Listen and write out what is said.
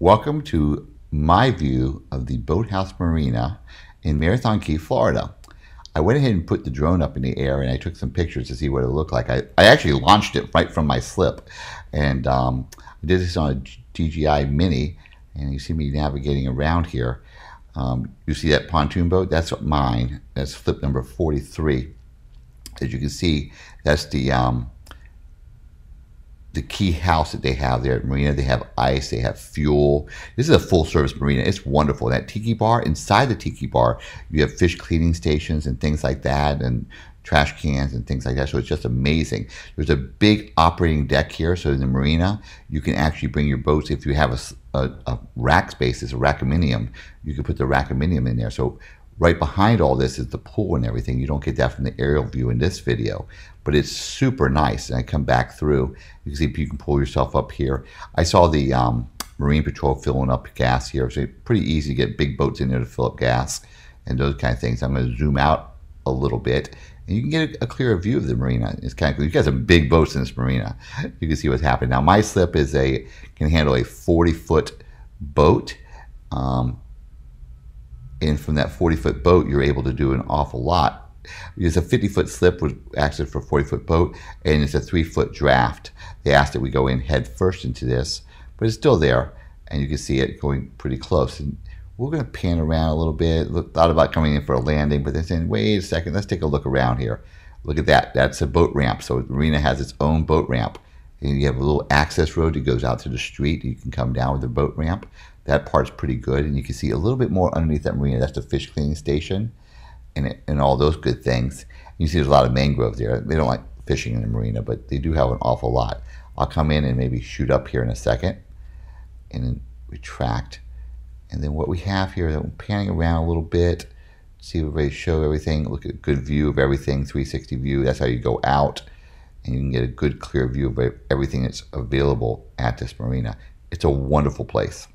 Welcome to my view of the Boathouse Marina in Marathon Key, Florida. I went ahead and put the drone up in the air and I took some pictures to see what it looked like. I, I actually launched it right from my slip and um, I did this on a DJI Mini and you see me navigating around here. Um, you see that pontoon boat? That's mine. That's slip number 43. As you can see, that's the um, the key house that they have there at Marina. They have ice, they have fuel. This is a full service marina. It's wonderful. That tiki bar, inside the tiki bar, you have fish cleaning stations and things like that, and trash cans and things like that. So it's just amazing. There's a big operating deck here. So in the marina, you can actually bring your boats. If you have a, a, a rack space, it's a rackaminium, you can put the rackaminium in there. So right behind all this is the pool and everything. You don't get that from the aerial view in this video, but it's super nice. And I come back through, you can see you can pull yourself up here. I saw the um, Marine Patrol filling up gas here. So pretty easy to get big boats in there to fill up gas and those kind of things. I'm going to zoom out a little bit and you can get a, clearer view of the marina. It's kind of cool. You guys have big boats in this marina. You can see what's happening. Now my slip is a can handle a 40 foot boat. Um, and from that 40 foot boat, you're able to do an awful lot. It's a 50 foot slip was actually for a 40 foot boat, and it's a three foot draft. They asked that we go in head first into this, but it's still there, and you can see it going pretty close. And we're going to pan around a little bit. Look, thought about coming in for a landing, but then saying, wait a second, let's take a look around here. Look at that. That's a boat ramp. So the marina has its own boat ramp. And you have a little access road that goes out to the street. You can come down with the boat ramp. That part's pretty good. And you can see a little bit more underneath that marina. That's the fish cleaning station and, it, and all those good things. You see there's a lot of mangrove there. They don't like fishing in the marina, but they do have an awful lot. I'll come in and maybe shoot up here in a second and then retract and then what we have here, I'm panning around a little bit, see if everybody show everything, look at a good view of everything, 360 view. That's how you go out and you can get a good clear view of everything that's available at this marina. It's a wonderful place.